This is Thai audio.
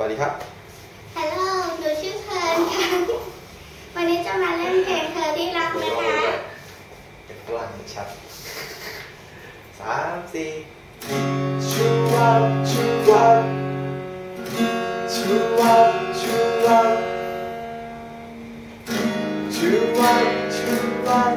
สวัสดีครับ ฮัลโหลหนูชื่อเพิร์นค่ะวันนี้จะมาเล่นเพลงเธอที่รักนะคะเป็นกลางชัดสามสี่ชูวับชูวับชูวับชูวับชูวับชูวับ